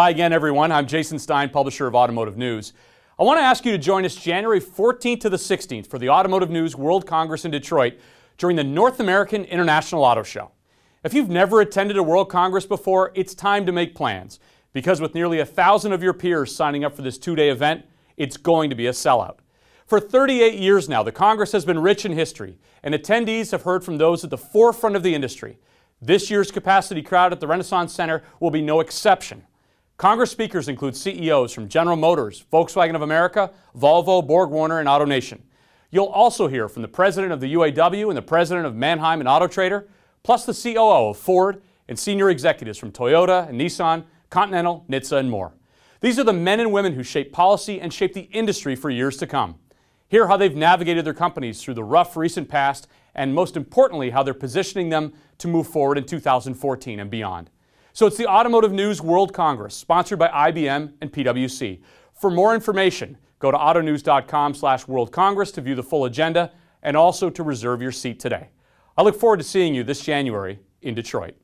Hi again, everyone. I'm Jason Stein, publisher of Automotive News. I want to ask you to join us January 14th to the 16th for the Automotive News World Congress in Detroit during the North American International Auto Show. If you've never attended a World Congress before, it's time to make plans because with nearly a thousand of your peers signing up for this two day event, it's going to be a sellout. For 38 years now, the Congress has been rich in history, and attendees have heard from those at the forefront of the industry. This year's capacity crowd at the Renaissance Center will be no exception. Congress speakers include CEOs from General Motors, Volkswagen of America, Volvo, Borg Warner, and AutoNation. You'll also hear from the president of the UAW and the president of Manheim and AutoTrader, plus the COO of Ford and senior executives from Toyota and Nissan, Continental, NHTSA, and more. These are the men and women who shape policy and shape the industry for years to come. Hear how they've navigated their companies through the rough recent past, and most importantly, how they're positioning them to move forward in 2014 and beyond. So it's the Automotive News World Congress, sponsored by IBM and PwC. For more information, go to autonews.com slash World Congress to view the full agenda and also to reserve your seat today. I look forward to seeing you this January in Detroit.